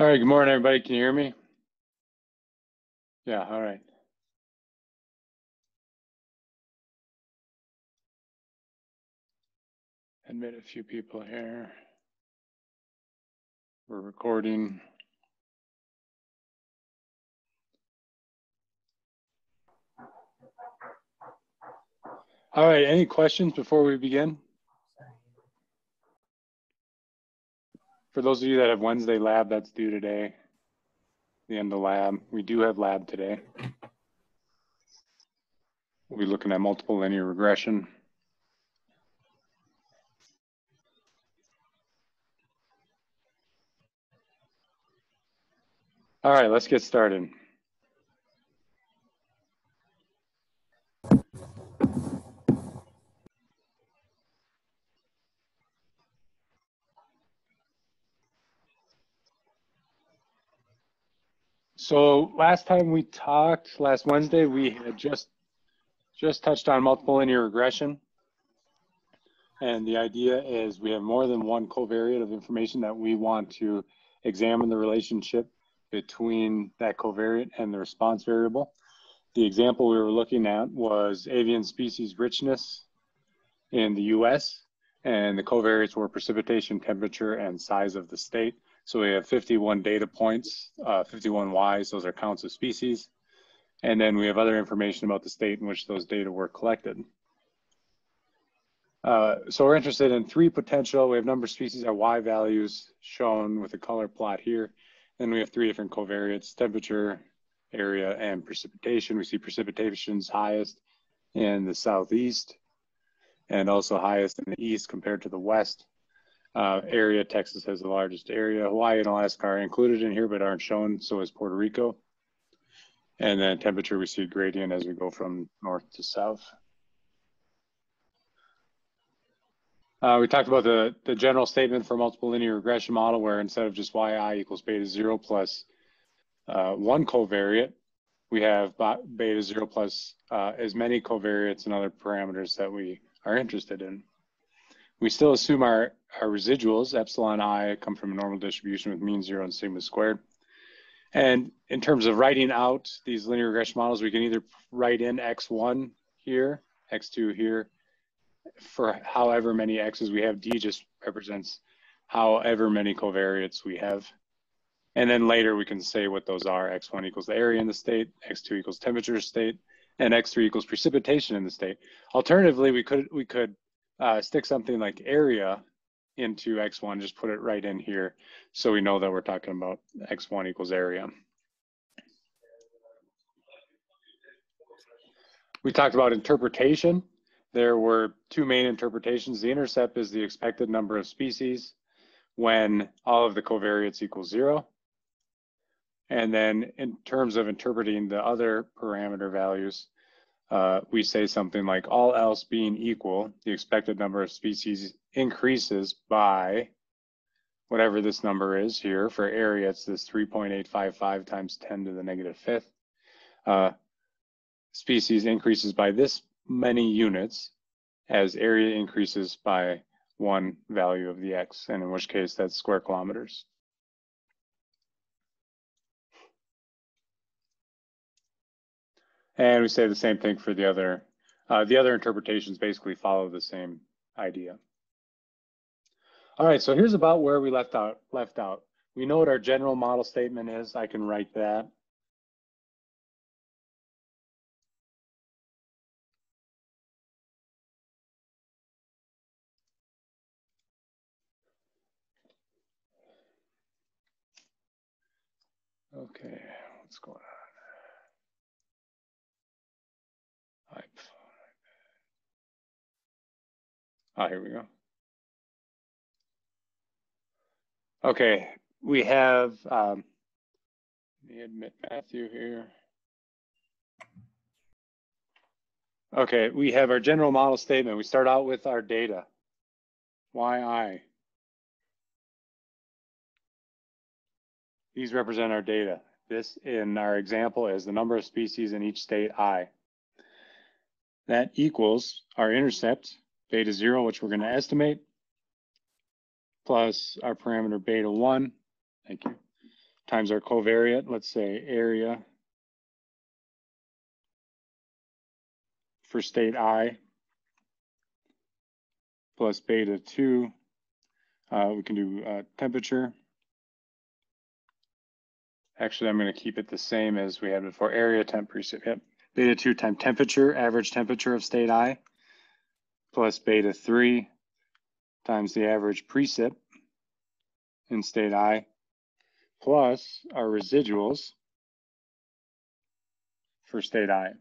All right, good morning, everybody. Can you hear me? Yeah, all right. Admit a few people here. We're recording. All right, any questions before we begin? For those of you that have Wednesday lab, that's due today, the end of lab. We do have lab today. We'll be looking at multiple linear regression. All right, let's get started. So last time we talked, last Wednesday, we had just just touched on multiple linear regression. And the idea is we have more than one covariate of information that we want to examine the relationship between that covariate and the response variable. The example we were looking at was avian species richness in the US, and the covariates were precipitation, temperature, and size of the state. So we have 51 data points, uh, 51 Ys, those are counts of species. And then we have other information about the state in which those data were collected. Uh, so we're interested in three potential, we have number of species, at Y values shown with a color plot here. Then we have three different covariates, temperature, area, and precipitation. We see precipitation's highest in the southeast and also highest in the east compared to the west uh, area. Texas has the largest area. Hawaii and Alaska are included in here, but aren't shown. So is Puerto Rico. And then temperature, we see gradient as we go from north to south. Uh, we talked about the, the general statement for multiple linear regression model where instead of just yi equals beta zero plus uh, one covariate, we have beta zero plus uh, as many covariates and other parameters that we are interested in. We still assume our, our residuals, epsilon i, come from a normal distribution with mean zero and sigma squared. And in terms of writing out these linear regression models, we can either write in x1 here, x2 here, for however many x's we have. D just represents however many covariates we have. And then later we can say what those are. x1 equals the area in the state, x2 equals temperature state, and x3 equals precipitation in the state. Alternatively, we could we could uh, stick something like area into X1, just put it right in here so we know that we're talking about X1 equals area. We talked about interpretation. There were two main interpretations. The intercept is the expected number of species when all of the covariates equal zero. And then in terms of interpreting the other parameter values, uh, we say something like all else being equal, the expected number of species increases by whatever this number is here. For area, it's this 3.855 times 10 to the negative fifth. Uh, species increases by this many units as area increases by one value of the x, and in which case that's square kilometers. And we say the same thing for the other, uh, the other interpretations basically follow the same idea. All right, so here's about where we left out. Left out. We know what our general model statement is. I can write that. Okay, what's going on? Oh, here we go. Okay, we have, um, let me admit Matthew here. Okay, we have our general model statement. We start out with our data, yi. These represent our data. This in our example is the number of species in each state i. That equals our intercept, beta zero, which we're going to estimate, plus our parameter beta one, thank you, times our covariate, let's say area for state I plus beta 2. Uh, we can do uh, temperature. Actually, I'm going to keep it the same as we had before. Area temp. Yep. Beta 2 times temperature, average temperature of state I, plus beta 3 times the average precip in state I, plus our residuals for state I.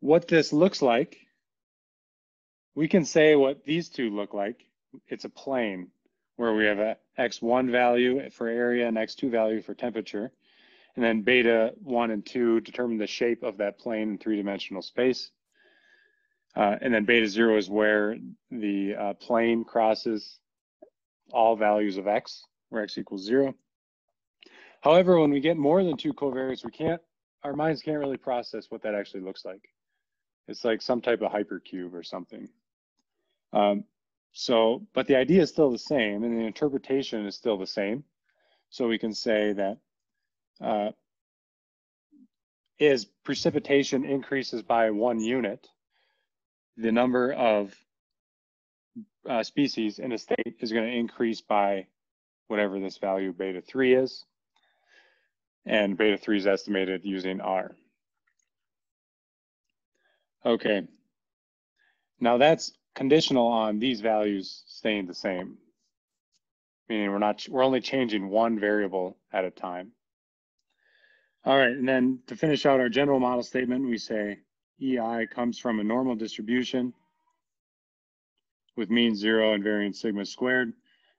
What this looks like, we can say what these two look like. It's a plane where we have a x1 value for area and x2 value for temperature. And then beta 1 and 2 determine the shape of that plane in three-dimensional space. Uh, and then beta 0 is where the uh, plane crosses all values of x, where x equals 0. However, when we get more than two covariates, we can't, our minds can't really process what that actually looks like. It's like some type of hypercube or something. Um, so, but the idea is still the same and the interpretation is still the same. So we can say that uh, as precipitation increases by one unit, the number of uh, species in a state is going to increase by whatever this value beta 3 is. And beta 3 is estimated using R. Okay. Now that's conditional on these values staying the same, meaning we're not, we're only changing one variable at a time. All right, and then to finish out our general model statement, we say EI comes from a normal distribution with mean zero and variance sigma squared,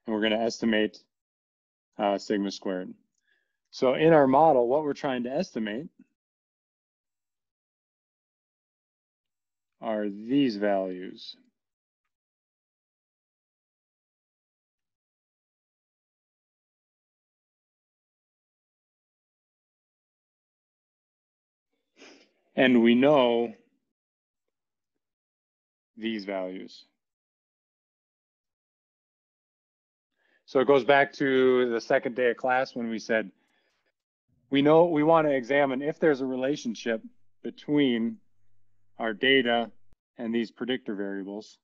and we're gonna estimate uh, sigma squared. So in our model, what we're trying to estimate are these values. And we know these values. So it goes back to the second day of class when we said, we know we want to examine if there's a relationship between our data and these predictor variables.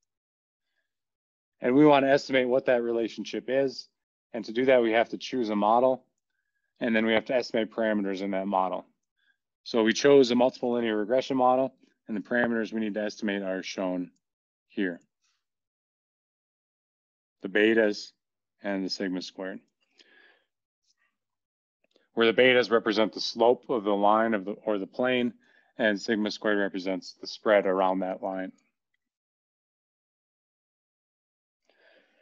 And we want to estimate what that relationship is. And to do that, we have to choose a model. And then we have to estimate parameters in that model. So we chose a multiple linear regression model and the parameters we need to estimate are shown here. The betas and the sigma squared. Where the betas represent the slope of the line of the or the plane and sigma squared represents the spread around that line.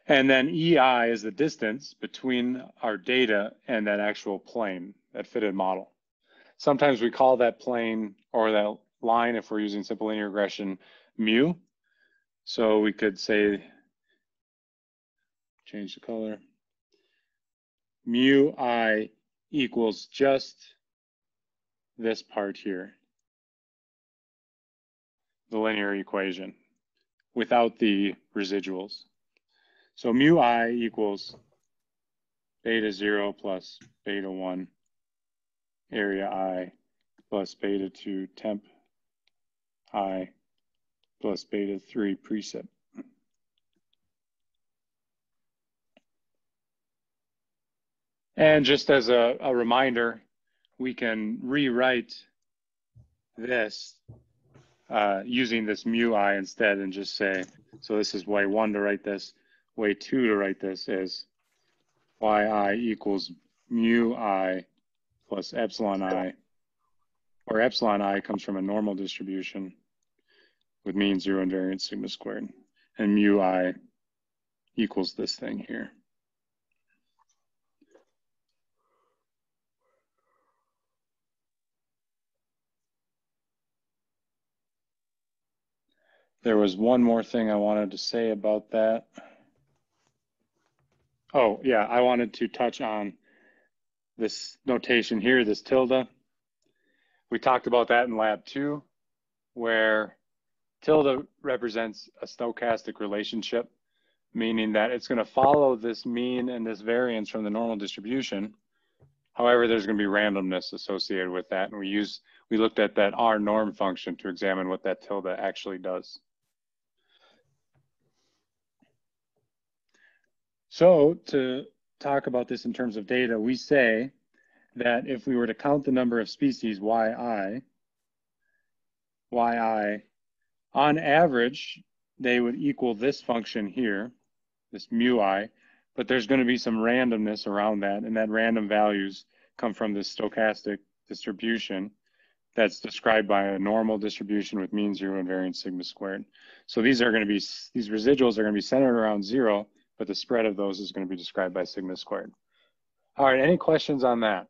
And then EI is the distance between our data and that actual plane, that fitted model. Sometimes we call that plane or that line, if we're using simple linear regression, mu. So we could say, change the color, mu i equals just this part here, the linear equation, without the residuals. So mu i equals beta 0 plus beta 1 area I plus beta 2 temp I plus beta 3 precip. And just as a, a reminder, we can rewrite this uh, using this mu i instead and just say, so this is way one to write this, way two to write this is yi equals mu i plus epsilon i, or epsilon i comes from a normal distribution with mean zero and variance sigma squared, and mu i equals this thing here. There was one more thing I wanted to say about that. Oh, yeah, I wanted to touch on this notation here, this tilde. We talked about that in lab two, where tilde represents a stochastic relationship meaning that it's going to follow this mean and this variance from the normal distribution. However, there's going to be randomness associated with that. And we use, we looked at that R norm function to examine what that tilde actually does. So to talk about this in terms of data, we say that if we were to count the number of species, yi, yi, on average, they would equal this function here, this mu i, but there's going to be some randomness around that, and that random values come from this stochastic distribution that's described by a normal distribution with mean zero and variance sigma squared. So these are going to be, these residuals are going to be centered around zero, but the spread of those is going to be described by sigma squared. All right, any questions on that?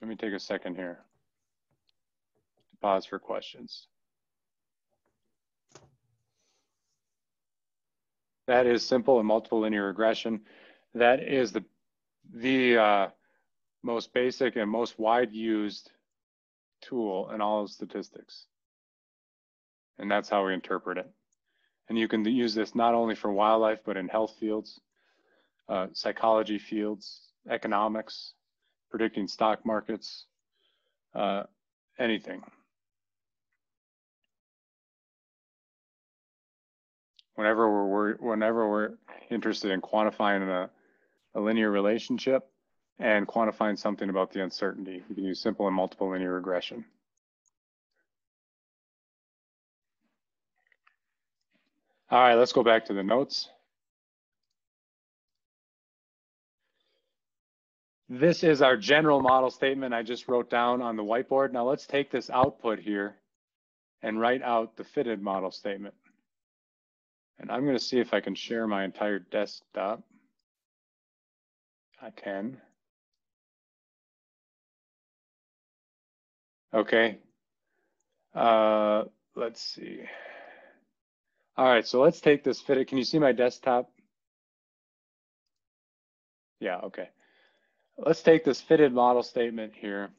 Let me take a second here. Pause for questions. That is simple and multiple linear regression. That is the, the uh, most basic and most wide used tool in all of statistics. And that's how we interpret it. And you can use this not only for wildlife, but in health fields, uh, psychology fields, economics, predicting stock markets, uh, anything. whenever we're whenever we're interested in quantifying a, a linear relationship and quantifying something about the uncertainty. We can use simple and multiple linear regression. All right, let's go back to the notes. This is our general model statement I just wrote down on the whiteboard. Now let's take this output here and write out the fitted model statement. And I'm going to see if I can share my entire desktop. I can. Okay. Uh, let's see. All right, so let's take this fit. Can you see my desktop? Yeah, okay. Let's take this fitted model statement here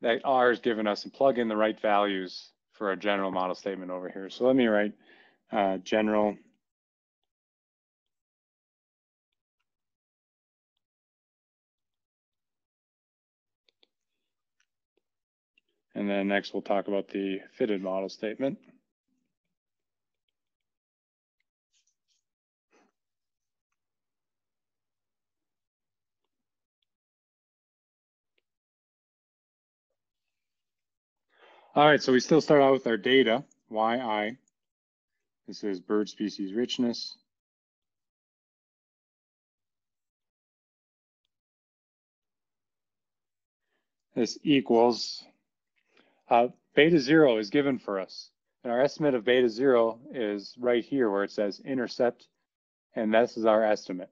that R has given us and plug in the right values for our general model statement over here. So let me write uh, general And then next we'll talk about the fitted model statement. All right, so we still start out with our data, yi this is bird species richness. This equals, uh, beta zero is given for us. And our estimate of beta zero is right here where it says intercept, and this is our estimate.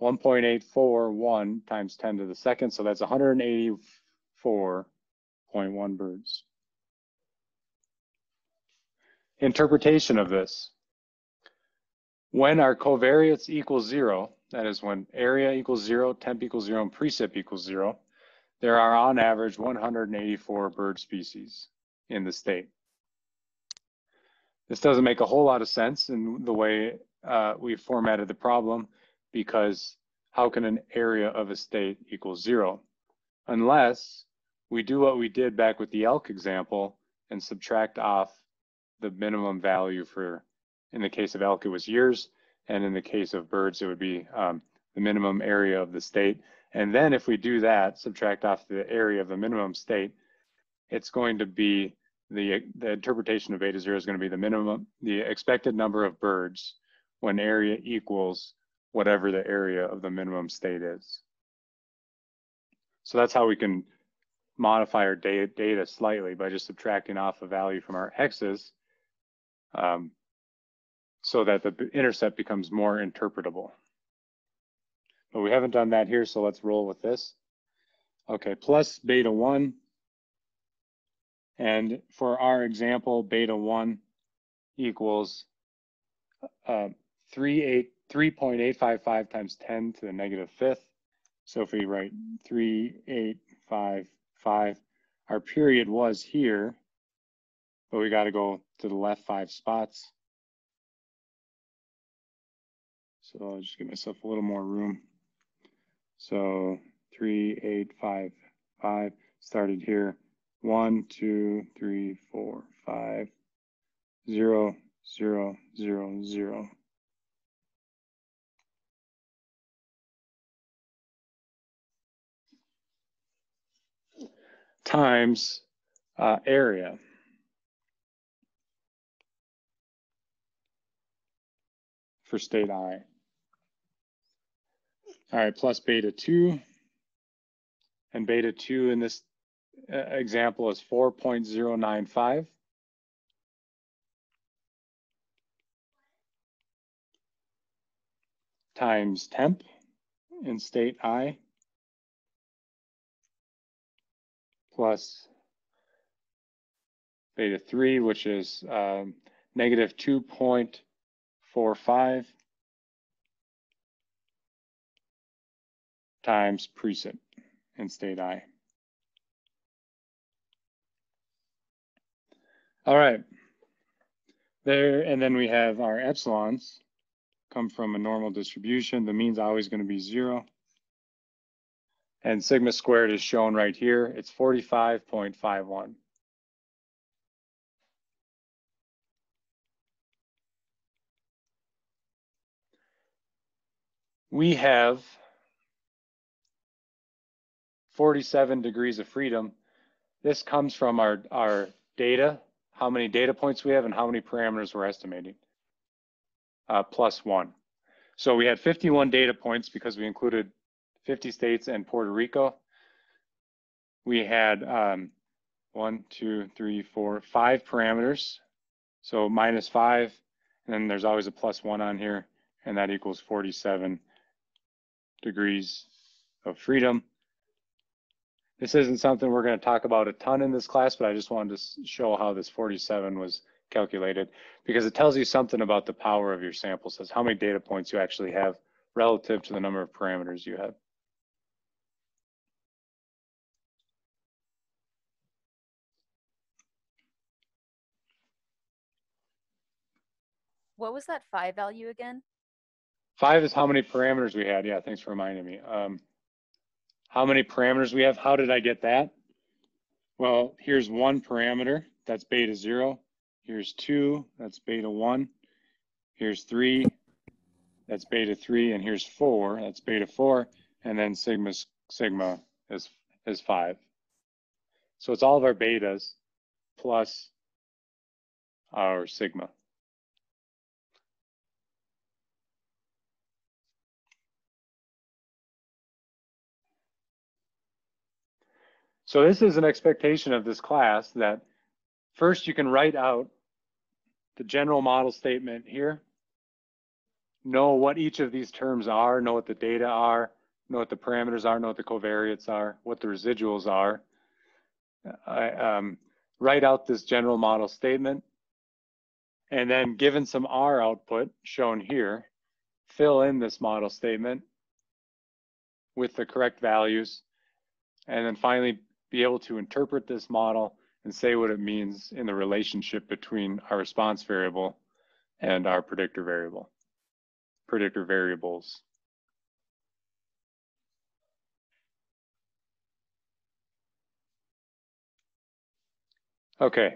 1.841 times 10 to the second, so that's 184.1 birds interpretation of this. When our covariates equals zero, that is when area equals zero, temp equals zero, and precip equals zero, there are on average 184 bird species in the state. This doesn't make a whole lot of sense in the way uh, we formatted the problem because how can an area of a state equal zero? Unless we do what we did back with the elk example and subtract off the minimum value for, in the case of elk, it was years. And in the case of birds, it would be um, the minimum area of the state. And then if we do that, subtract off the area of the minimum state, it's going to be the, the interpretation of beta zero is going to be the minimum, the expected number of birds when area equals whatever the area of the minimum state is. So that's how we can modify our data, data slightly by just subtracting off a value from our x's um, so that the intercept becomes more interpretable. But we haven't done that here, so let's roll with this. Okay, plus beta 1. And for our example, beta 1 equals uh, 3.855 times 10 to the negative fifth. So if we write 3855, our period was here, but we got to go to the left five spots. So I'll just give myself a little more room. So three, eight, five, five, started here. One, two, three, four, five, zero, zero, zero, zero. Times uh, area. For state I. All right, plus beta 2. And beta 2 in this uh, example is 4.095. times temp in state I plus beta 3, which is um, negative 2.45 times precip in state I. All right. There, and then we have our epsilons come from a normal distribution. The mean's always going to be zero. And sigma squared is shown right here. It's 45.51. We have 47 degrees of freedom. This comes from our, our data, how many data points we have and how many parameters we're estimating, uh, plus one. So we had 51 data points because we included 50 states and Puerto Rico. We had um, one, two, three, four, five parameters. So minus five, and then there's always a plus one on here, and that equals 47 degrees of freedom. This isn't something we're going to talk about a ton in this class, but I just wanted to show how this 47 was calculated because it tells you something about the power of your sample sets, how many data points you actually have relative to the number of parameters you have. What was that five value again? Five is how many parameters we had. Yeah, thanks for reminding me. Um, how many parameters we have. How did I get that? Well, here's one parameter, that's beta zero. Here's two, that's beta one. Here's three, that's beta three. And here's four, that's beta four. And then sigma, sigma is, is five. So it's all of our betas plus our sigma. So this is an expectation of this class that first you can write out the general model statement here, know what each of these terms are, know what the data are, know what the parameters are, know what the covariates are, what the residuals are. I, um, write out this general model statement, and then given some R output shown here, fill in this model statement with the correct values, and then finally be able to interpret this model and say what it means in the relationship between our response variable and our predictor variable, predictor variables. Okay.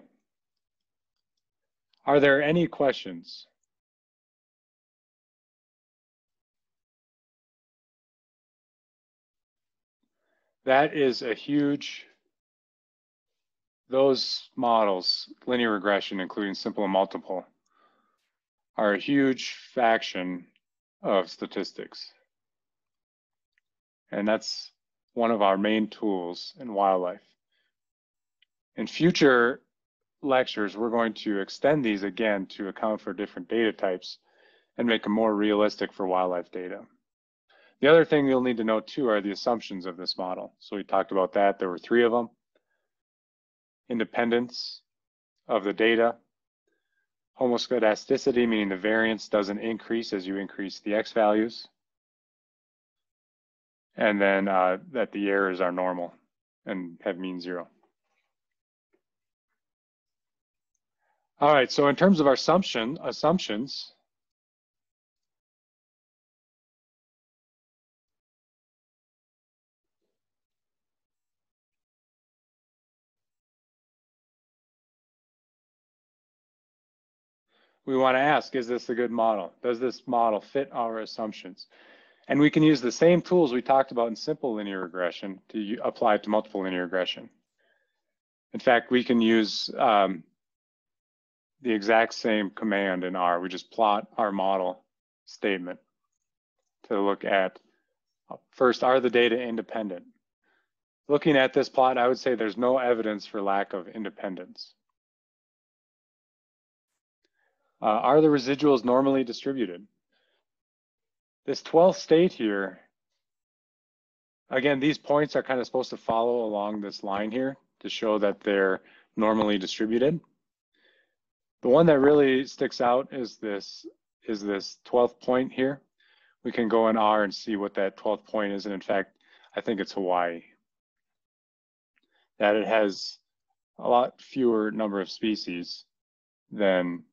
Are there any questions? That is a huge, those models, linear regression, including simple and multiple, are a huge faction of statistics. And that's one of our main tools in wildlife. In future lectures, we're going to extend these again to account for different data types and make them more realistic for wildlife data. The other thing you'll need to know too are the assumptions of this model. So we talked about that. There were three of them. Independence of the data. Homoscedasticity, meaning the variance doesn't increase as you increase the x values. And then uh, that the errors are normal and have mean zero. All right, so in terms of our assumption, assumptions, we want to ask, is this a good model? Does this model fit our assumptions? And we can use the same tools we talked about in simple linear regression to apply it to multiple linear regression. In fact, we can use um, the exact same command in R. We just plot our model statement to look at, first, are the data independent? Looking at this plot, I would say there's no evidence for lack of independence. Uh, are the residuals normally distributed? This 12th state here, again, these points are kind of supposed to follow along this line here to show that they're normally distributed. The one that really sticks out is this is this 12th point here. We can go in R and see what that 12th point is. And in fact, I think it's Hawaii. That it has a lot fewer number of species than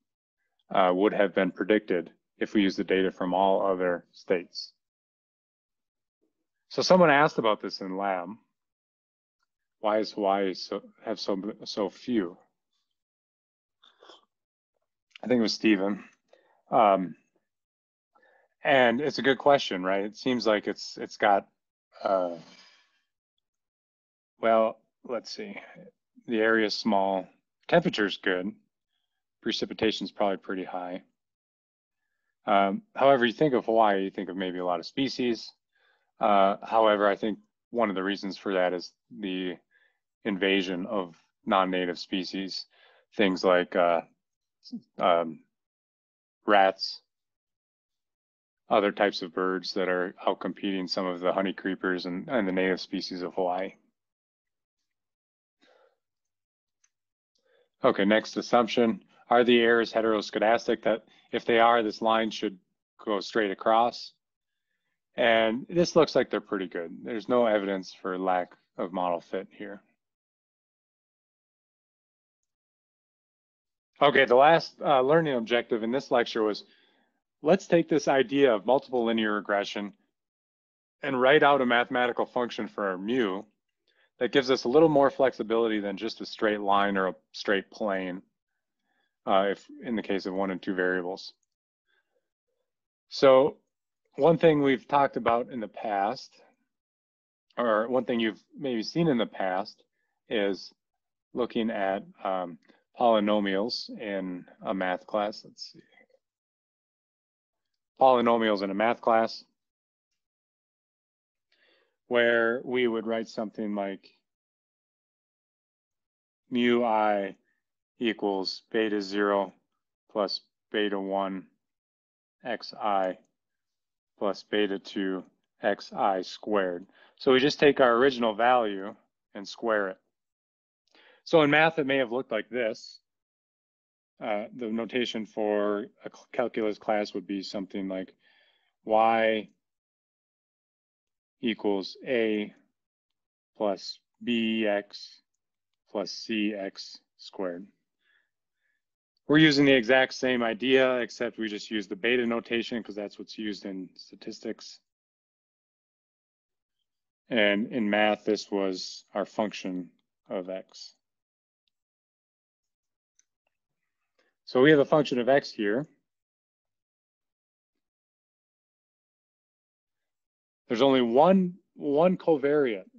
uh, would have been predicted if we use the data from all other states. So someone asked about this in lab. Why is Hawaii so have so so few? I think it was Stephen. Um, and it's a good question, right? It seems like it's it's got uh, well, let's see. The area is small. Temperature's good. Precipitation's probably pretty high. Um, however, you think of Hawaii, you think of maybe a lot of species. Uh, however, I think one of the reasons for that is the invasion of non-native species, things like uh, um, rats, other types of birds that are outcompeting some of the honey creepers and, and the native species of Hawaii. Okay, next assumption. Are the errors heteroscedastic? That if they are, this line should go straight across. And this looks like they're pretty good. There's no evidence for lack of model fit here. Okay, the last uh, learning objective in this lecture was, let's take this idea of multiple linear regression and write out a mathematical function for our mu that gives us a little more flexibility than just a straight line or a straight plane, uh, if in the case of one and two variables. So one thing we've talked about in the past, or one thing you've maybe seen in the past, is looking at um, polynomials in a math class. Let's see. Polynomials in a math class where we would write something like mu i equals beta 0 plus beta 1 xi plus beta 2 xi squared. So we just take our original value and square it. So in math, it may have looked like this. Uh, the notation for a calculus class would be something like y equals a plus bx plus cx squared. We're using the exact same idea, except we just use the beta notation because that's what's used in statistics. And in math, this was our function of x. So we have a function of x here. There's only one, one covariate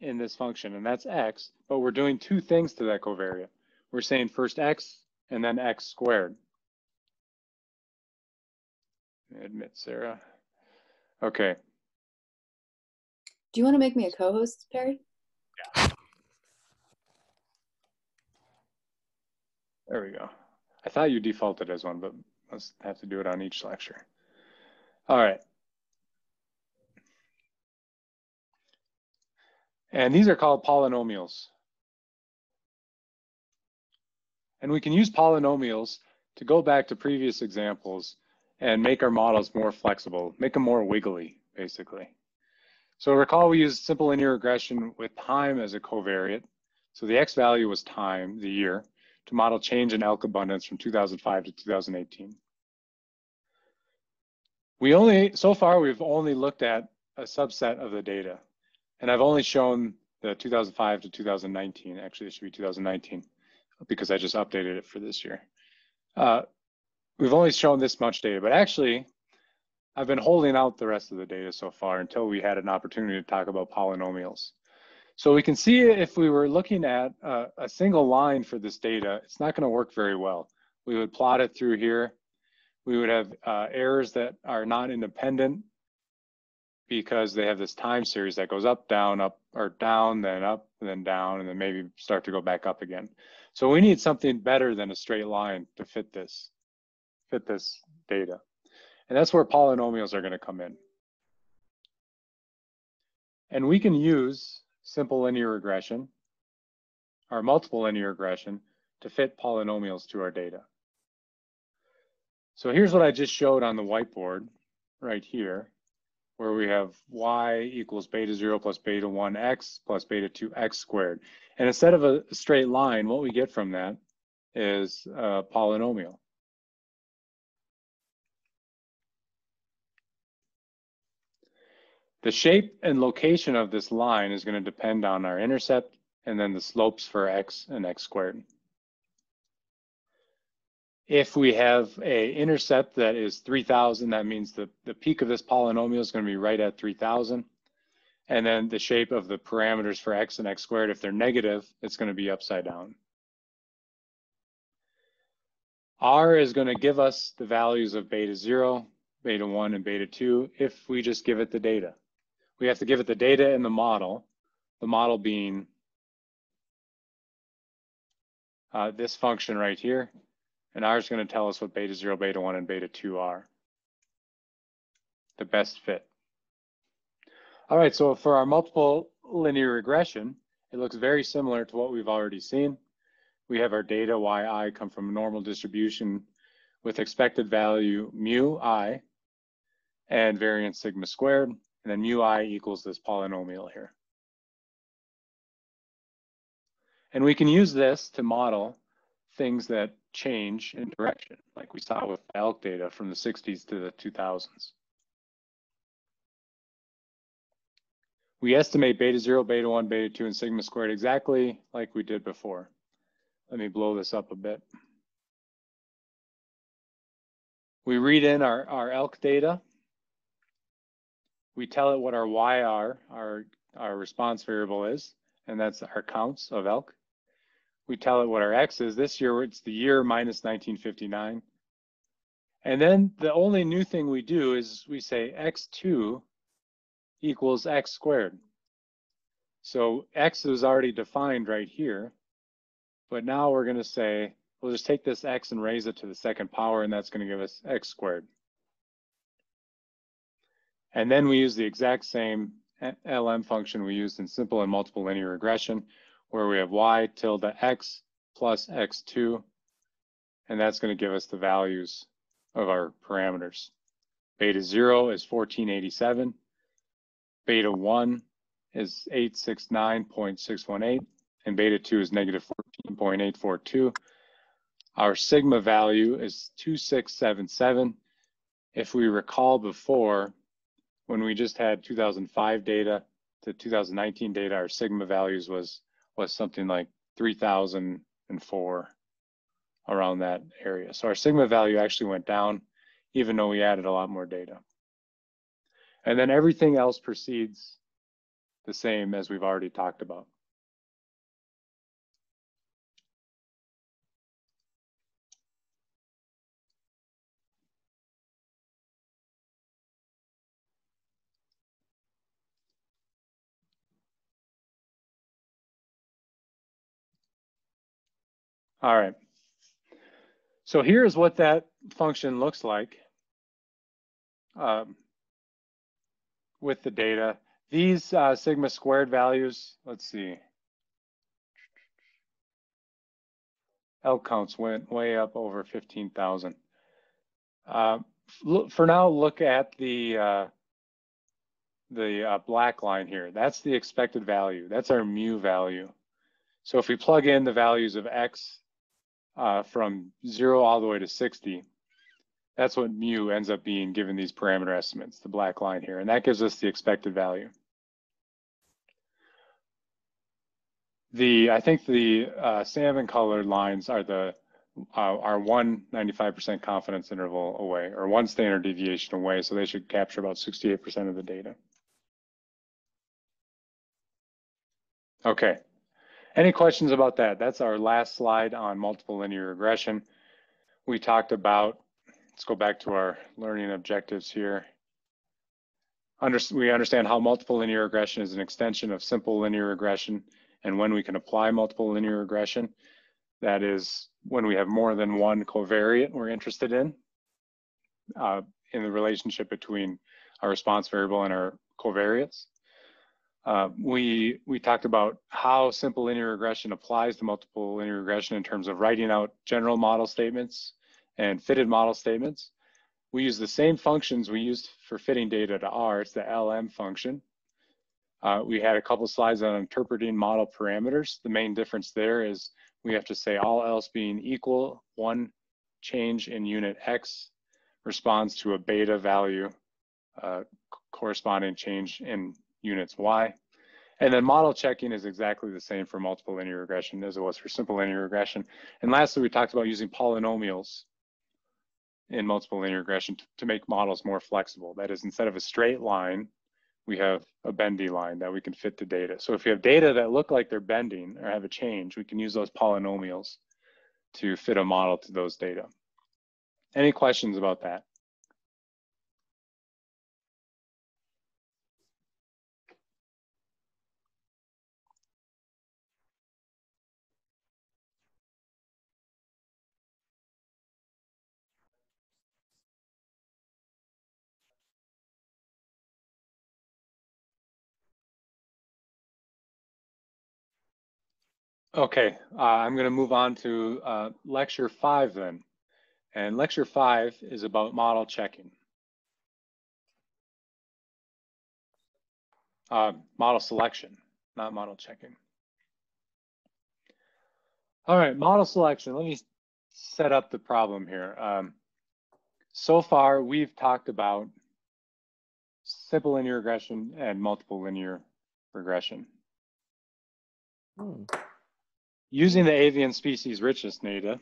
in this function, and that's x, but we're doing two things to that covariate. We're saying first x and then x squared. Admit Sarah. Okay. Do you want to make me a co-host, Perry? Yeah. There we go. I thought you defaulted as one, but let's have to do it on each lecture. All right. And these are called polynomials. And we can use polynomials to go back to previous examples and make our models more flexible, make them more wiggly, basically. So recall we used simple linear regression with time as a covariate. So the x value was time, the year to model change in elk abundance from 2005 to 2018. We only, so far, we've only looked at a subset of the data. And I've only shown the 2005 to 2019. Actually, it should be 2019 because I just updated it for this year. Uh, we've only shown this much data, but actually I've been holding out the rest of the data so far until we had an opportunity to talk about polynomials. So we can see if we were looking at a, a single line for this data, it's not gonna work very well. We would plot it through here. We would have uh, errors that are not independent because they have this time series that goes up, down, up, or down, then up, then down, and then maybe start to go back up again. So we need something better than a straight line to fit this, fit this data. And that's where polynomials are gonna come in. And we can use simple linear regression or multiple linear regression to fit polynomials to our data. So here's what I just showed on the whiteboard right here, where we have y equals beta 0 plus beta 1x plus beta 2x squared. And instead of a straight line, what we get from that is a polynomial. The shape and location of this line is going to depend on our intercept and then the slopes for x and x squared. If we have a intercept that is 3000, that means the, the peak of this polynomial is going to be right at 3000. And then the shape of the parameters for x and x squared, if they're negative, it's going to be upside down. R is going to give us the values of beta 0, beta 1, and beta 2 if we just give it the data we have to give it the data and the model, the model being uh, this function right here. And R is going to tell us what beta 0, beta 1, and beta 2 are. The best fit. All right, so for our multiple linear regression, it looks very similar to what we've already seen. We have our data yi come from a normal distribution with expected value mu i and variance sigma squared and then mu i equals this polynomial here. And we can use this to model things that change in direction, like we saw with elk data from the 60s to the 2000s. We estimate beta 0, beta 1, beta 2, and sigma squared exactly like we did before. Let me blow this up a bit. We read in our, our elk data we tell it what our YR, our, our response variable is, and that's our counts of elk. We tell it what our X is. This year, it's the year minus 1959. And then the only new thing we do is we say X2 equals X squared. So X is already defined right here, but now we're gonna say, we'll just take this X and raise it to the second power, and that's gonna give us X squared. And then we use the exact same LM function we used in simple and multiple linear regression, where we have y tilde x plus x2, and that's going to give us the values of our parameters. Beta 0 is 1487, beta 1 is 869.618, and beta 2 is negative 14.842. Our sigma value is 2677. If we recall before, when we just had 2005 data to 2019 data, our sigma values was was something like 3004 around that area. So our sigma value actually went down, even though we added a lot more data. And then everything else proceeds the same as we've already talked about. All right. So here's what that function looks like um, with the data. These uh, sigma squared values, let's see. Elk counts went way up over 15,000. Uh, for now, look at the uh, the uh, black line here. That's the expected value. That's our mu value. So if we plug in the values of x uh, from zero all the way to 60. That's what mu ends up being given these parameter estimates, the black line here, and that gives us the expected value. The I think the uh, salmon colored lines are the uh, are one 95% confidence interval away or one standard deviation away. So they should capture about 68% of the data. Okay. Any questions about that? That's our last slide on multiple linear regression. We talked about, let's go back to our learning objectives here. Under, we understand how multiple linear regression is an extension of simple linear regression and when we can apply multiple linear regression. That is when we have more than one covariate we're interested in, uh, in the relationship between our response variable and our covariates. Uh, we, we talked about how simple linear regression applies to multiple linear regression in terms of writing out general model statements and fitted model statements. We use the same functions we used for fitting data to R, it's the LM function. Uh, we had a couple slides on interpreting model parameters. The main difference there is we have to say all else being equal, one change in unit X responds to a beta value uh, corresponding change in units Y. And then model checking is exactly the same for multiple linear regression as it was for simple linear regression. And lastly, we talked about using polynomials in multiple linear regression to, to make models more flexible. That is, instead of a straight line, we have a bendy line that we can fit to data. So if you have data that look like they're bending or have a change, we can use those polynomials to fit a model to those data. Any questions about that? Okay, uh, I'm going to move on to uh, lecture five then. And lecture five is about model checking. Uh, model selection, not model checking. All right, model selection. Let me set up the problem here. Um, so far, we've talked about simple linear regression and multiple linear regression. Hmm using the avian species richness data,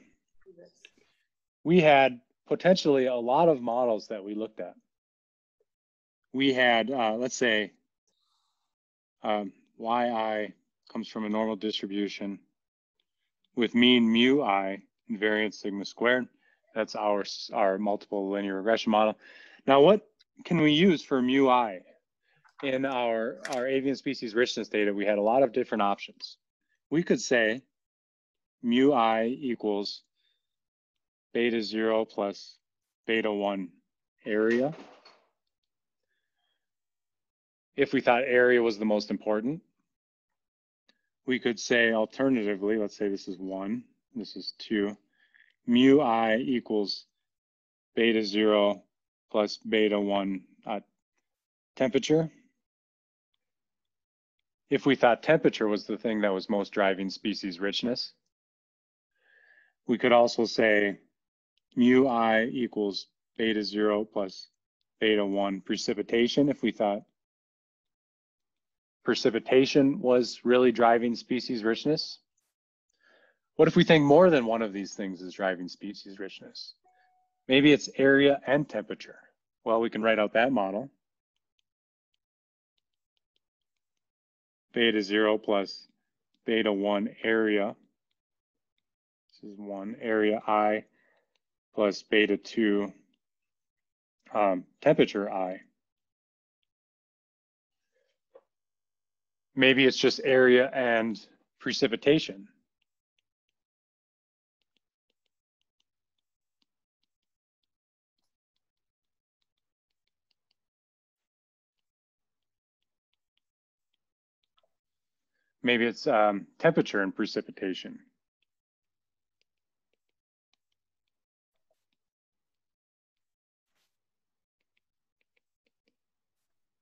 we had potentially a lot of models that we looked at. We had, uh, let's say, um, yi comes from a normal distribution with mean mu i and variance sigma squared. That's our, our multiple linear regression model. Now, what can we use for mu i? In our, our avian species richness data, we had a lot of different options. We could say mu i equals beta zero plus beta one area. If we thought area was the most important, we could say alternatively, let's say this is one, this is two, mu i equals beta zero plus beta one uh, temperature. If we thought temperature was the thing that was most driving species richness, we could also say mu i equals beta zero plus beta one precipitation if we thought precipitation was really driving species richness. What if we think more than one of these things is driving species richness? Maybe it's area and temperature. Well, we can write out that model. Beta zero plus beta one area this is one area I plus beta two um, temperature I. Maybe it's just area and precipitation. Maybe it's um, temperature and precipitation.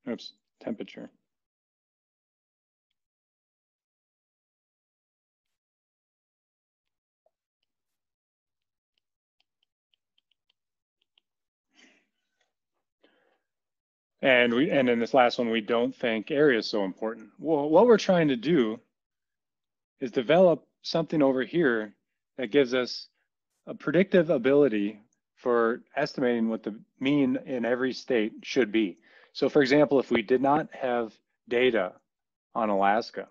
Oops, temperature. And we and in this last one, we don't think area is so important. Well, what we're trying to do is develop something over here that gives us a predictive ability for estimating what the mean in every state should be. So for example, if we did not have data on Alaska,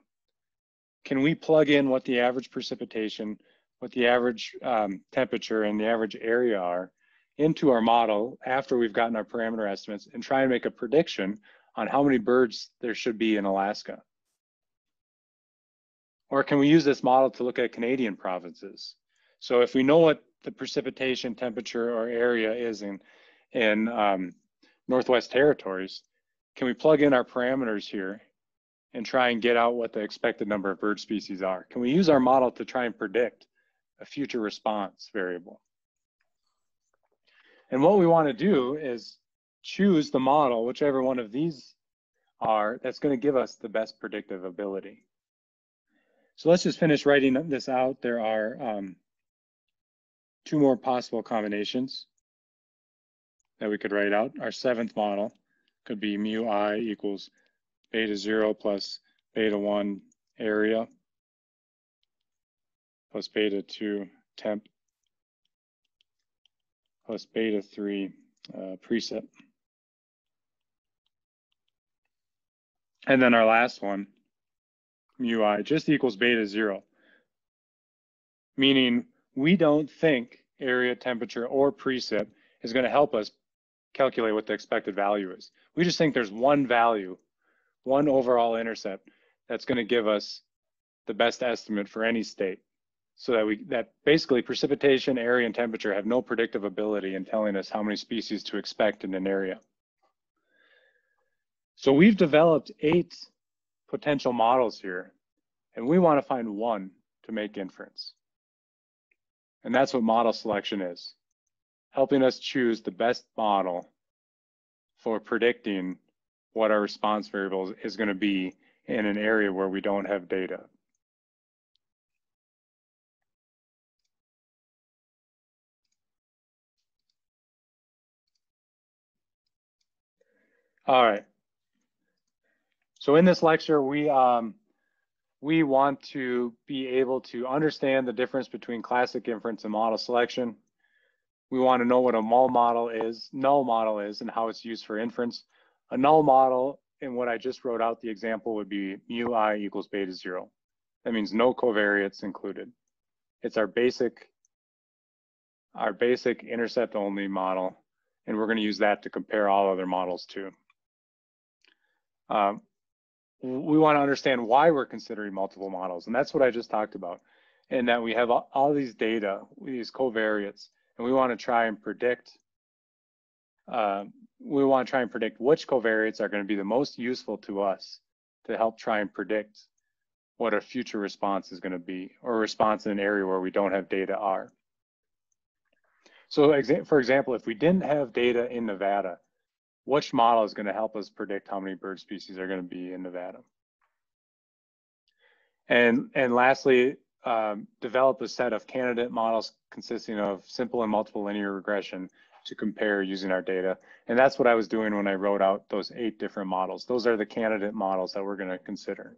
can we plug in what the average precipitation, what the average um, temperature and the average area are into our model after we've gotten our parameter estimates and try and make a prediction on how many birds there should be in Alaska? Or can we use this model to look at Canadian provinces? So if we know what the precipitation temperature or area is in, in um, Northwest Territories, can we plug in our parameters here and try and get out what the expected number of bird species are? Can we use our model to try and predict a future response variable? And what we want to do is choose the model, whichever one of these are, that's going to give us the best predictive ability. So let's just finish writing this out. There are um, two more possible combinations that we could write out. Our seventh model could be mu i equals beta 0 plus beta 1 area plus beta 2 temp plus beta 3 uh, precip. And then our last one, mu i, just equals beta 0, meaning we don't think area, temperature, or precip is going to help us calculate what the expected value is. We just think there's one value, one overall intercept that's going to give us the best estimate for any state so that we that basically precipitation, area, and temperature have no predictive ability in telling us how many species to expect in an area. So we've developed eight potential models here, and we want to find one to make inference. And that's what model selection is, helping us choose the best model for predicting what our response variable is going to be in an area where we don't have data. All right. So in this lecture, we um, we want to be able to understand the difference between classic inference and model selection. We want to know what a MUL model is, null model is, and how it's used for inference. A null model, in what I just wrote out, the example would be mu i equals beta zero. That means no covariates included. It's our basic, our basic intercept only model, and we're going to use that to compare all other models to. Um, we want to understand why we're considering multiple models, and that's what I just talked about. And that we have all, all these data, these covariates, and we want to try and predict. Uh, we want to try and predict which covariates are going to be the most useful to us to help try and predict what a future response is going to be, or response in an area where we don't have data are. So, for example, if we didn't have data in Nevada, which model is going to help us predict how many bird species are going to be in Nevada? And, and lastly, um, develop a set of candidate models consisting of simple and multiple linear regression to compare using our data. And that's what I was doing when I wrote out those eight different models. Those are the candidate models that we're going to consider.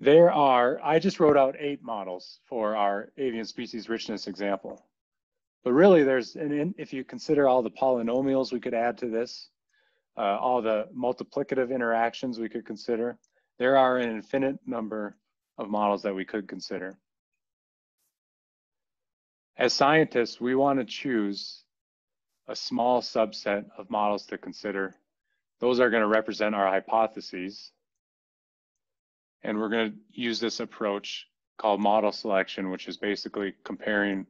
There are, I just wrote out eight models for our avian species richness example. But really there's, and if you consider all the polynomials we could add to this, uh, all the multiplicative interactions we could consider, there are an infinite number of models that we could consider. As scientists, we want to choose a small subset of models to consider. Those are going to represent our hypotheses. And we're going to use this approach called model selection, which is basically comparing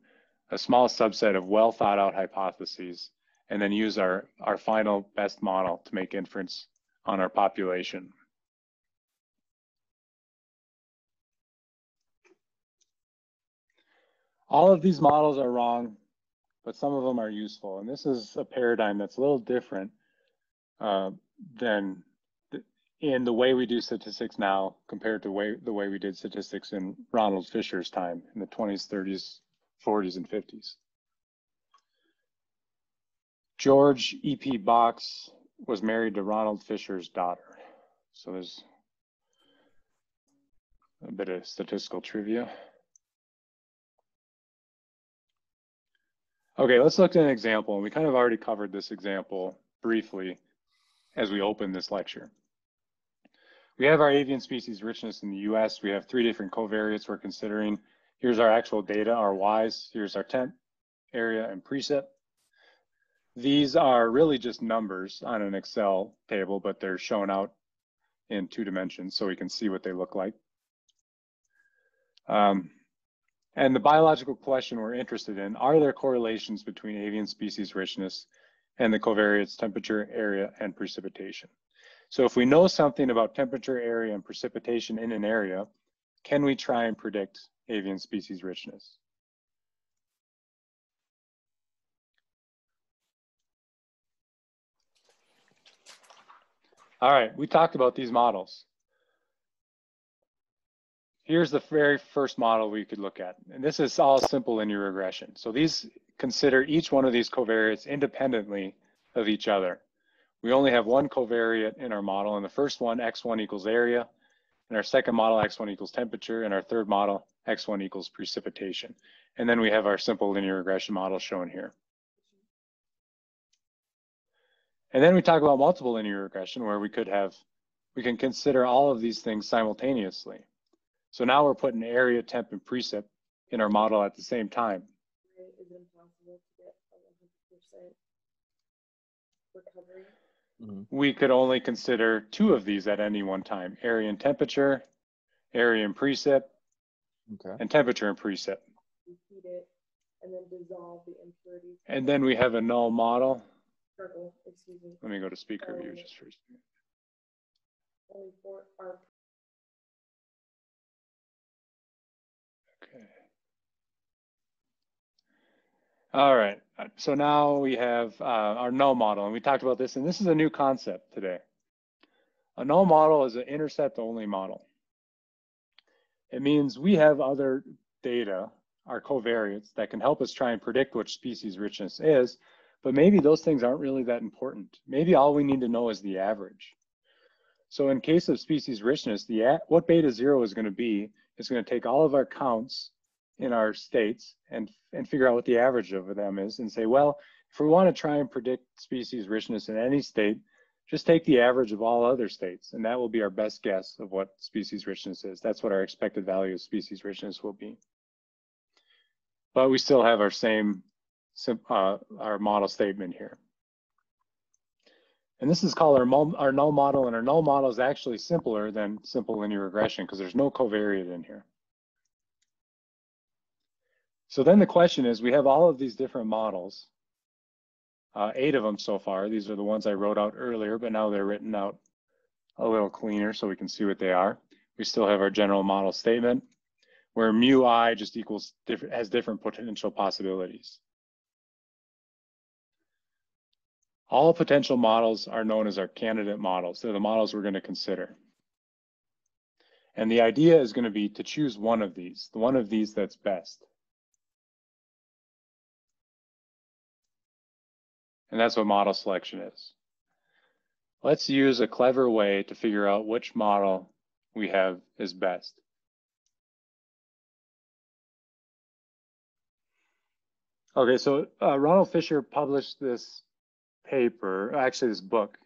a small subset of well thought out hypotheses, and then use our, our final best model to make inference on our population. All of these models are wrong, but some of them are useful. And this is a paradigm that's a little different uh, than in the way we do statistics now compared to way, the way we did statistics in Ronald Fisher's time in the 20s, 30s, 40s and 50s. George E.P. Box was married to Ronald Fisher's daughter. So there's a bit of statistical trivia. Okay, let's look at an example. And we kind of already covered this example briefly as we open this lecture. We have our avian species richness in the US. We have three different covariates we're considering. Here's our actual data, our Ys. Here's our temp, area, and precip. These are really just numbers on an Excel table, but they're shown out in two dimensions so we can see what they look like. Um, and the biological question we're interested in, are there correlations between avian species richness and the covariates temperature, area, and precipitation? So if we know something about temperature, area, and precipitation in an area, can we try and predict avian species richness? All right, we talked about these models. Here's the very first model we could look at. And this is all simple linear regression. So these consider each one of these covariates independently of each other. We only have one covariate in our model, and the first one, x1 equals area, and our second model, x1 equals temperature, and our third model, x1 equals precipitation. And then we have our simple linear regression model shown here. And then we talk about multiple linear regression where we could have, we can consider all of these things simultaneously. So now we're putting area, temp, and precip in our model at the same time. Is it impossible to get a 100% recovery? Mm -hmm. We could only consider two of these at any one time, area and temperature, area and precip, okay. and temperature and precip. Repeat it and then dissolve the impurities. And then we have a null model Purple, excuse me. Let me go to speaker view just for a second. Only four are Okay. All right. So now we have uh, our null model, and we talked about this, and this is a new concept today. A null model is an intercept only model. It means we have other data, our covariates, that can help us try and predict which species richness is, but maybe those things aren't really that important. Maybe all we need to know is the average. So in case of species richness, the what beta zero is going to be is going to take all of our counts in our states and, and figure out what the average of them is and say, well, if we want to try and predict species richness in any state, just take the average of all other states, and that will be our best guess of what species richness is. That's what our expected value of species richness will be. But we still have our same uh, our model statement here. And this is called our, our null model, and our null model is actually simpler than simple linear regression because there's no covariate in here. So then the question is, we have all of these different models, uh, eight of them so far. These are the ones I wrote out earlier, but now they're written out a little cleaner so we can see what they are. We still have our general model statement where mu i just equals different, has different potential possibilities. All potential models are known as our candidate models. They're the models we're going to consider. And the idea is going to be to choose one of these, the one of these that's best. And that's what model selection is. Let's use a clever way to figure out which model we have is best. Okay, so uh, Ronald Fisher published this paper, actually this book,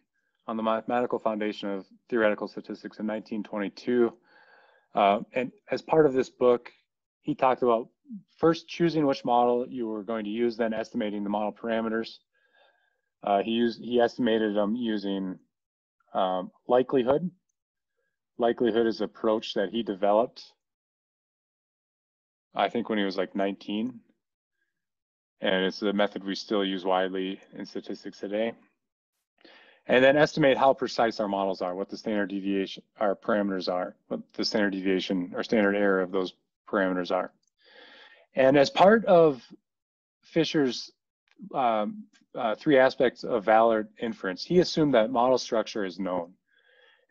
on the mathematical foundation of theoretical statistics in 1922. Uh, and as part of this book, he talked about first choosing which model you were going to use, then estimating the model parameters. Uh, he used he estimated them using um, likelihood. Likelihood is an approach that he developed. I think when he was like 19, and it's a method we still use widely in statistics today. And then estimate how precise our models are, what the standard deviation, our parameters are, what the standard deviation or standard error of those parameters are. And as part of Fisher's um, uh, three aspects of valid inference, he assumed that model structure is known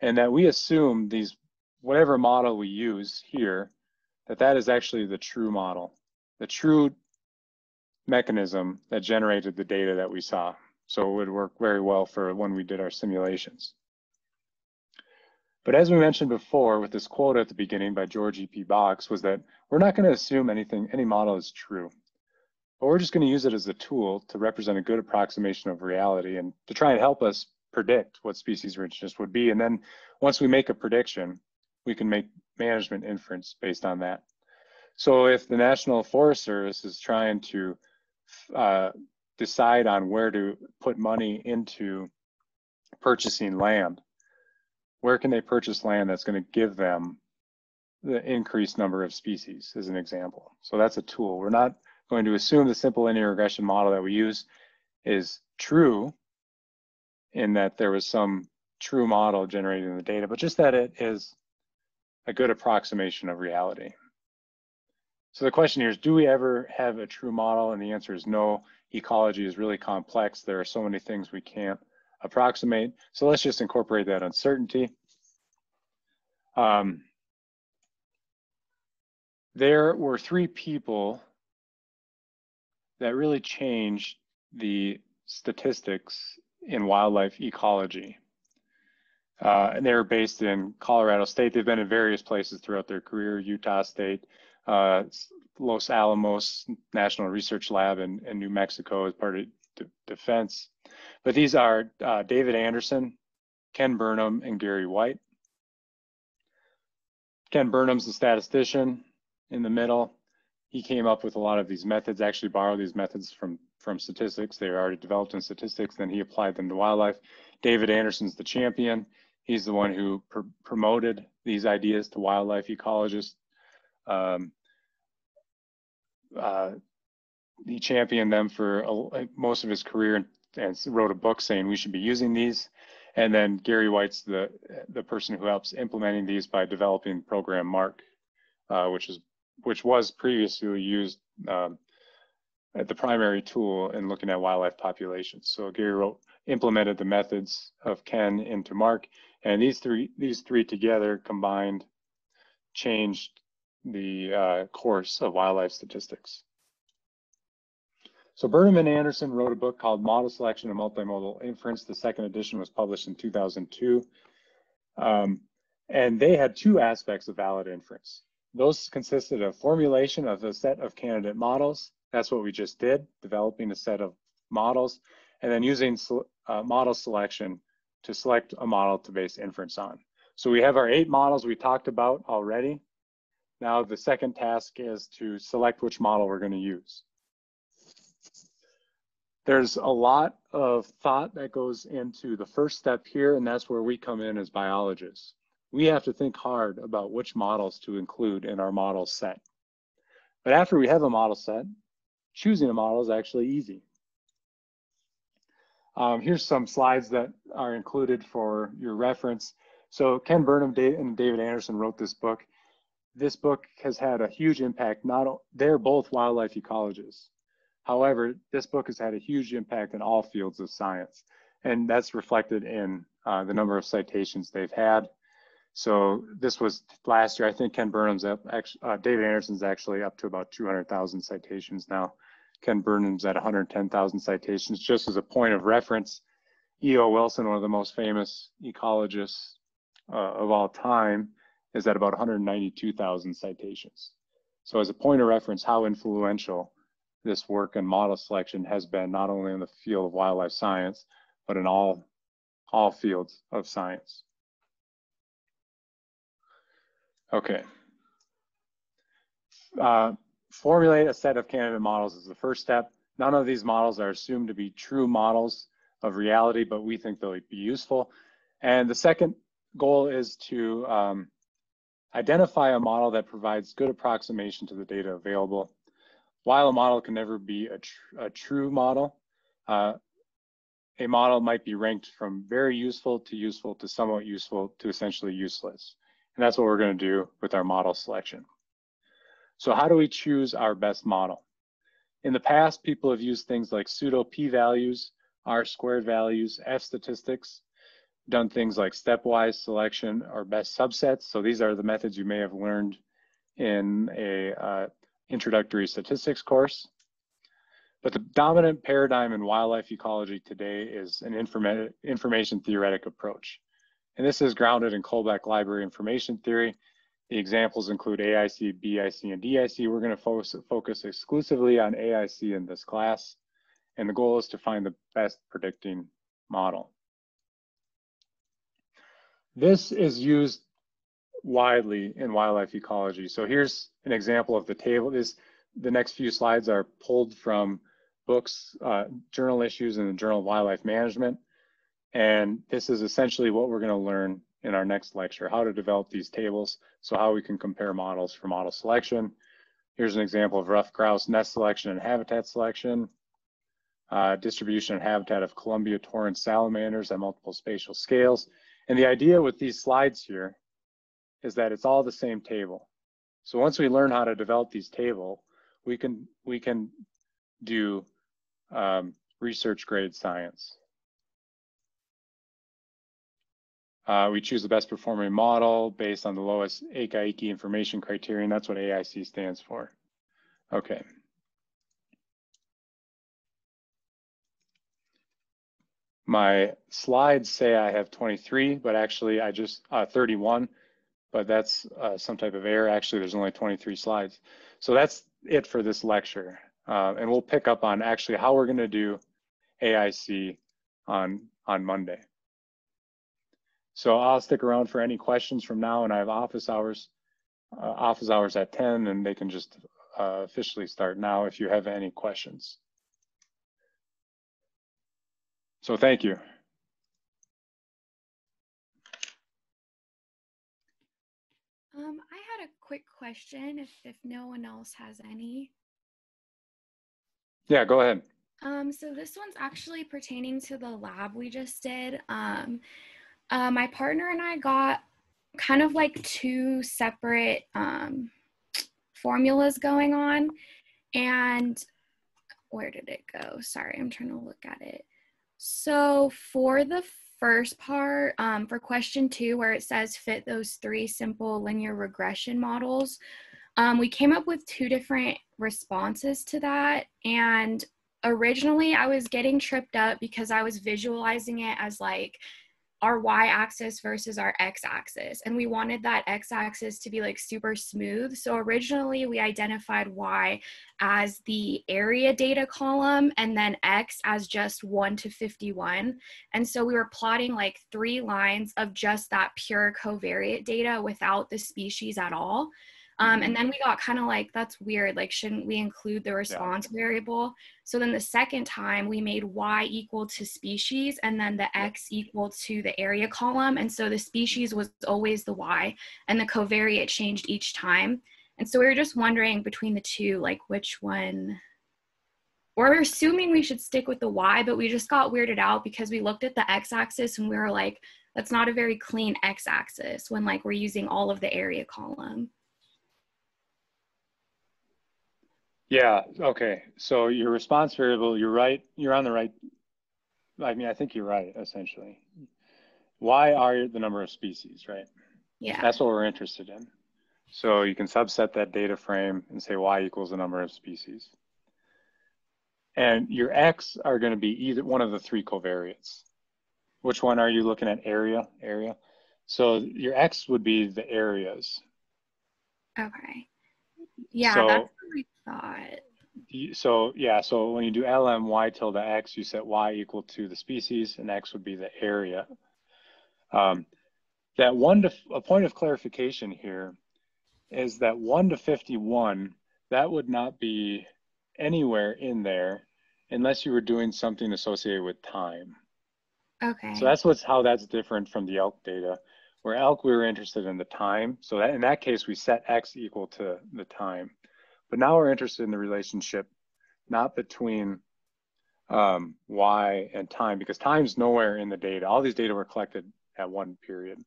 and that we assume these, whatever model we use here, that that is actually the true model, the true mechanism that generated the data that we saw. So it would work very well for when we did our simulations. But as we mentioned before with this quote at the beginning by George E.P. Box was that we're not going to assume anything, any model is true. But we're just going to use it as a tool to represent a good approximation of reality and to try and help us predict what species richness would be. And then once we make a prediction, we can make management inference based on that. So if the National Forest Service is trying to uh, decide on where to put money into purchasing land, where can they purchase land that's going to give them the increased number of species as an example. So that's a tool. We're not going to assume the simple linear regression model that we use is true in that there was some true model generating the data, but just that it is a good approximation of reality. So the question here is, do we ever have a true model? And the answer is no. Ecology is really complex. There are so many things we can't approximate. So let's just incorporate that uncertainty. Um, there were three people that really changed the statistics in wildlife ecology. Uh, and they're based in Colorado State. They've been in various places throughout their career, Utah State, uh, Los Alamos National Research Lab in, in New Mexico as part of defense. But these are uh, David Anderson, Ken Burnham, and Gary White. Ken Burnham's a statistician in the middle. He came up with a lot of these methods, actually borrowed these methods from, from statistics. They were already developed in statistics, then he applied them to wildlife. David Anderson's the champion. He's the one who pr promoted these ideas to wildlife ecologists. Um, uh, he championed them for a, most of his career and, and, wrote a book saying we should be using these. And then Gary White's the the person who helps implementing these by developing program Mark, uh, which is which was previously used um, at the primary tool in looking at wildlife populations. So Gary wrote, implemented the methods of Ken into Mark, and these three these three together combined changed the uh, course of wildlife statistics. So Burnham and Anderson wrote a book called Model Selection and Multimodel Inference. The second edition was published in 2002. Um, and they had two aspects of valid inference. Those consisted of formulation of a set of candidate models. That's what we just did, developing a set of models, and then using uh, model selection to select a model to base inference on. So we have our eight models we talked about already. Now the second task is to select which model we're going to use. There's a lot of thought that goes into the first step here, and that's where we come in as biologists. We have to think hard about which models to include in our model set. But after we have a model set, choosing a model is actually easy. Um, here's some slides that are included for your reference. So Ken Burnham and David Anderson wrote this book this book has had a huge impact. Not they're both wildlife ecologists. However, this book has had a huge impact in all fields of science, and that's reflected in uh, the number of citations they've had. So this was last year. I think Ken Burnham's up. Actually, uh, David Anderson's actually up to about 200,000 citations now. Ken Burnham's at 110,000 citations. Just as a point of reference, E.O. Wilson, one of the most famous ecologists uh, of all time, is at about 192,000 citations. So as a point of reference, how influential this work and model selection has been not only in the field of wildlife science, but in all, all fields of science. Okay. Uh, formulate a set of candidate models is the first step. None of these models are assumed to be true models of reality, but we think they'll be useful. And the second goal is to um, Identify a model that provides good approximation to the data available. While a model can never be a, tr a true model, uh, a model might be ranked from very useful to useful to somewhat useful to essentially useless. And that's what we're going to do with our model selection. So how do we choose our best model? In the past, people have used things like pseudo p-values, r-squared values, f-statistics, done things like stepwise selection or best subsets. So these are the methods you may have learned in a uh, introductory statistics course. But the dominant paradigm in wildlife ecology today is an informa information theoretic approach. And this is grounded in Kullback-Leibler information theory. The examples include AIC, BIC, and DIC. We're going to focus, focus exclusively on AIC in this class, and the goal is to find the best predicting model. This is used widely in wildlife ecology. So here's an example of the table. This, the next few slides are pulled from books, uh, journal issues in the Journal of Wildlife Management. And this is essentially what we're going to learn in our next lecture, how to develop these tables, so how we can compare models for model selection. Here's an example of ruffed grouse nest selection and habitat selection, uh, distribution and habitat of Columbia torrent salamanders at multiple spatial scales. And the idea with these slides here is that it's all the same table. So once we learn how to develop these table, we can we can do um, research grade science. Uh, we choose the best performing model based on the lowest Akaike information criterion. That's what AIC stands for. Okay. My slides say I have 23, but actually I just, uh, 31, but that's uh, some type of error. Actually, there's only 23 slides. So that's it for this lecture. Uh, and we'll pick up on actually how we're gonna do AIC on, on Monday. So I'll stick around for any questions from now and I have office hours, uh, office hours at 10 and they can just uh, officially start now if you have any questions. So thank you. Um, I had a quick question if, if no one else has any. Yeah, go ahead. Um, so this one's actually pertaining to the lab we just did. Um, uh, my partner and I got kind of like two separate um, formulas going on. And where did it go? Sorry, I'm trying to look at it. So for the first part, um, for question two, where it says fit those three simple linear regression models, um, we came up with two different responses to that. And originally I was getting tripped up because I was visualizing it as like our y axis versus our x axis and we wanted that x axis to be like super smooth. So originally we identified y as the area data column and then x as just 1 to 51 and so we were plotting like three lines of just that pure covariate data without the species at all um, and mm-hmm. then we got kind of like, that's weird. Like, shouldn't we include the response yeah. variable? So then the second time we made y equal to species and then the x equal to the area column. And so the species was always the y and the covariate changed each time. And so we were just wondering between the two, like which one, we're assuming we should stick with the y, but we just got weirded out because we looked at the x axis and we were like, that's not a very clean x axis when like we're using all of the area column. Yeah, okay. So your response variable, you're right, you're on the right, I mean, I think you're right, essentially. Why are the number of species, right? Yeah. That's what we're interested in. So you can subset that data frame and say y equals the number of species. And your x are going to be either one of the three covariates. Which one are you looking at? Area, area. So your x would be the areas. Okay. Yeah, so, that's So yeah, so when you do lm y tilde x, you set y equal to the species, and x would be the area. Um, that one to a point of clarification here is that one to 51, that would not be anywhere in there unless you were doing something associated with time. Okay. So that's what's how that's different from the elk data. Where elk, we were interested in the time. So that, in that case, we set x equal to the time. But now we're interested in the relationship, not between um, y and time, because time's nowhere in the data. All these data were collected at one period.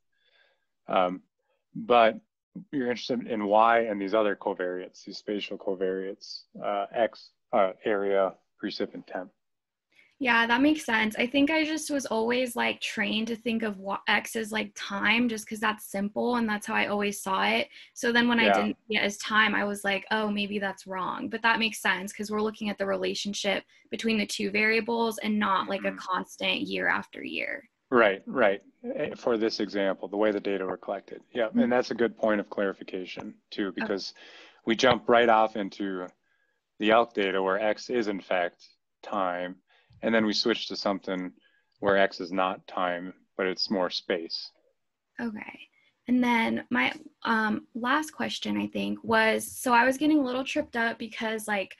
Um, but you're interested in y and these other covariates, these spatial covariates, uh, x, uh, area, precip, and temp. Yeah, that makes sense. I think I just was always like trained to think of what X as like time just because that's simple and that's how I always saw it. So then when yeah. I didn't see it as time, I was like, oh, maybe that's wrong. But that makes sense because we're looking at the relationship between the two variables and not like a mm-hmm. constant year after year. Right, right. eh, for this example, the way the data were collected. Yeah, and that's a good point of clarification too, because we jump right off into the ELK data where X is in fact time, and then we switch to something where X is not time, but it's more space. Okay. And then my um, last question, I think, was so I was getting a little tripped up because like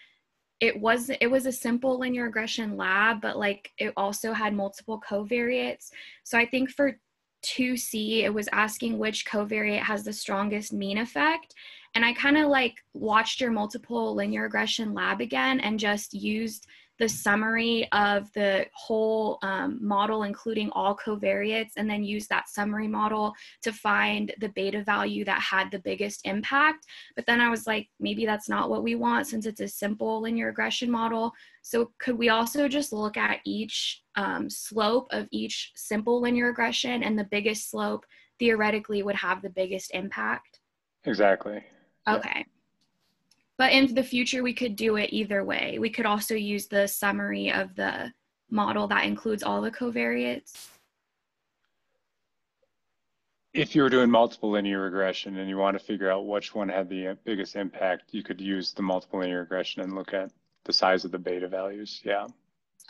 it was it was a simple linear regression lab, but like it also had multiple covariates. So I think for 2C, it was asking which covariate has the strongest mean effect. And I kind of like watched your multiple linear regression lab again and just used the summary of the whole um, model, including all covariates, and then use that summary model to find the beta value that had the biggest impact. But then I was like, maybe that's not what we want since it's a simple linear regression model. So could we also just look at each um, slope of each simple linear regression and the biggest slope theoretically would have the biggest impact? Exactly. Okay. But in the future, we could do it either way. We could also use the summary of the model that includes all the covariates. If you were doing multiple linear regression and you want to figure out which one had the biggest impact, you could use the multiple linear regression and look at the size of the beta values. Yeah.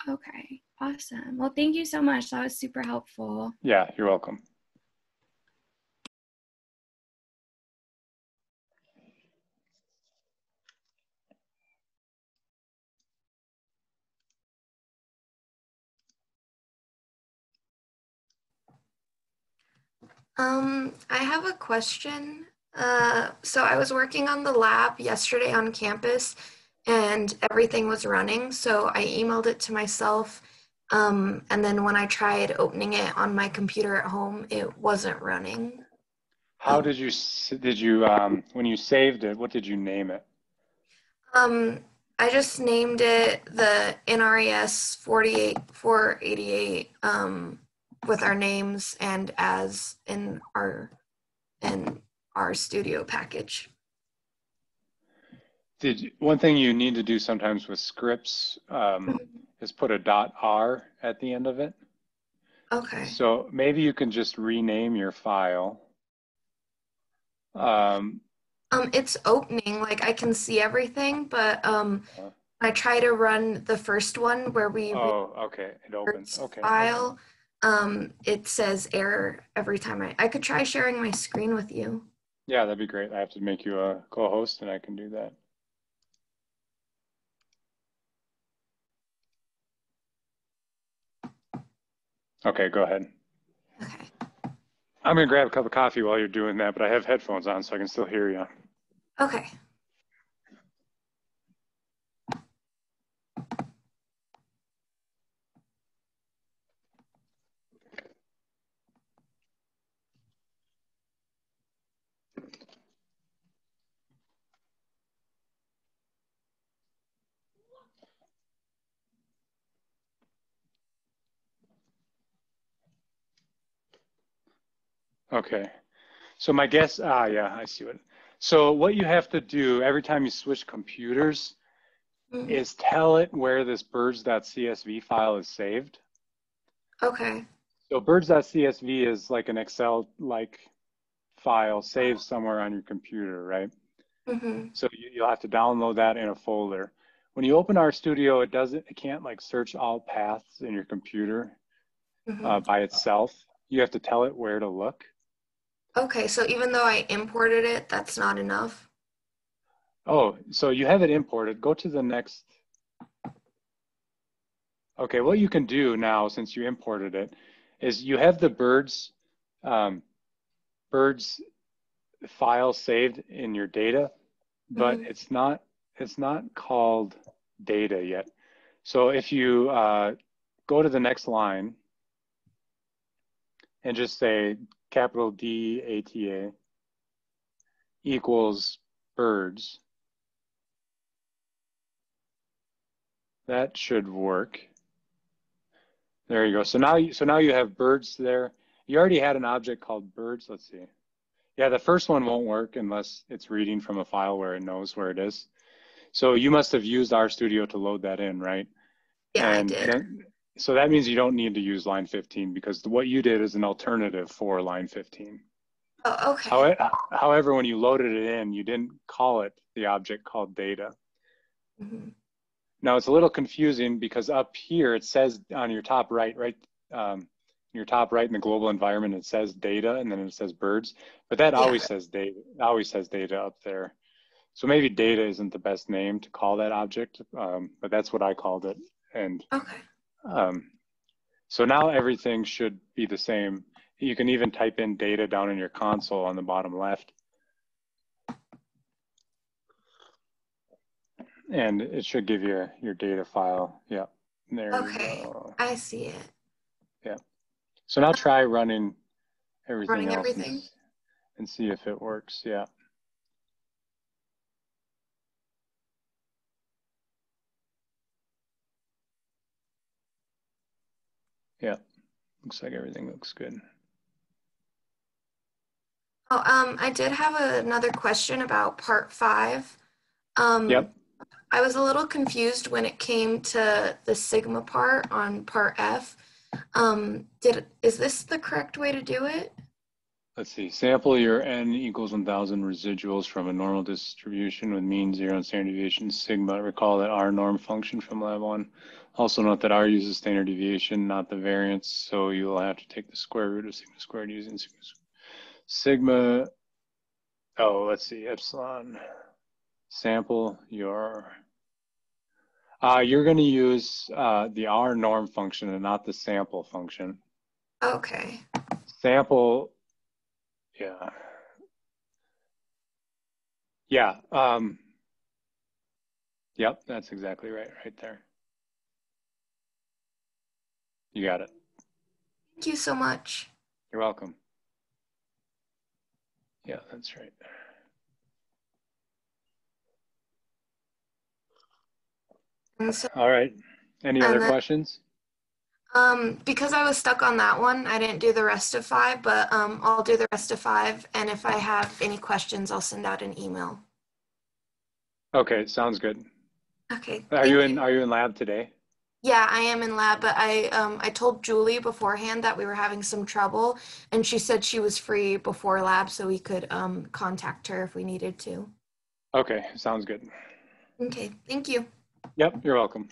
Okay, awesome. Well, thank you so much. That was super helpful. Yeah, you're welcome. Um, I have a question. Uh, so I was working on the lab yesterday on campus and everything was running. So I emailed it to myself. Um, and then when I tried opening it on my computer at home, it wasn't running. How did you, did you, um, when you saved it, what did you name it? Um, I just named it the NRES 48, 488, um, with our names and as in our in RStudio package. Did one thing you need to do sometimes with scripts um, is put a dot R at the end of it. Okay. So maybe you can just rename your file. Um, um, it's opening, like I can see everything, but um, uh, I try to run the first one where we. Oh, okay. It opens. Okay. File. Okay um, it says error every time I, I could try sharing my screen with you. Yeah, that'd be great. I have to make you a co-host and I can do that. Okay, go ahead. Okay. I'm gonna grab a cup of coffee while you're doing that, but I have headphones on so I can still hear you. Okay. Okay. So my guess, ah, yeah, I see what. So what you have to do every time you switch computers mm-hmm. is tell it where this birds.csv file is saved. Okay. So birds.csv is like an Excel-like file saved somewhere on your computer, right? Mm-hmm. So you, you'll have to download that in a folder. When you open RStudio, it doesn't, it can't like search all paths in your computer mm-hmm. uh, by itself. You have to tell it where to look. Okay, so even though I imported it, that's not enough? Oh, so you have it imported. Go to the next. Okay, what you can do now, since you imported it, is you have the birds, um, birds file saved in your data, but mm -hmm. it's not it's not called data yet. So if you uh, go to the next line and just say capital D A T A equals birds. That should work. There you go. So now, you, so now you have birds there. You already had an object called birds. Let's see. Yeah, the first one won't work unless it's reading from a file where it knows where it is. So you must have used RStudio to load that in, right? Yeah, and I did. Then, so that means you don't need to use line 15 because what you did is an alternative for line 15. Oh, okay. Howe- However, when you loaded it in, you didn't call it the object called data. Mhm. Now it's a little confusing because up here it says on your top right, right, um, your top right in the global environment, it says data and then it says birds, but that Yeah. always says data, always says data up there. So maybe data isn't the best name to call that object, um, but that's what I called it. And Okay. Um, so now everything should be the same. You can even type in data down in your console on the bottom left. And it should give you your data file. Yeah, there you Okay. go. I see it. Yeah. So now try running everything Running else everything? and see if it works. Yeah. Yeah, looks like everything looks good. Oh, um, I did have another question about part five. Um, Yep. I was a little confused when it came to the sigma part on part F. Um, did is this the correct way to do it? Let's see, sample your n equals 1000 residuals from a normal distribution with mean zero and standard deviation sigma. Recall that rnorm function from lab one. Also note that R uses standard deviation, not the variance, so you will have to take the square root of sigma squared using sigma. Sigma, oh, let's see, epsilon. Sample your, uh, you're gonna use uh, the rnorm function and not the sample function Okay. sample yeah yeah um yep that's exactly right right there you got it Thank you so much. you're welcome yeah that's right so, all right any other then- questions um, because I was stuck on that one, I didn't do the rest of five, but um, I'll do the rest of five. And if I have any questions, I'll send out an email. okay sounds good Okay. are you in are you in lab today Yeah, I am in lab, but I um I told Julie beforehand that we were having some trouble, and she said she was free before lab, so we could um contact her if we needed to. okay sounds good Okay, thank you. yep you're welcome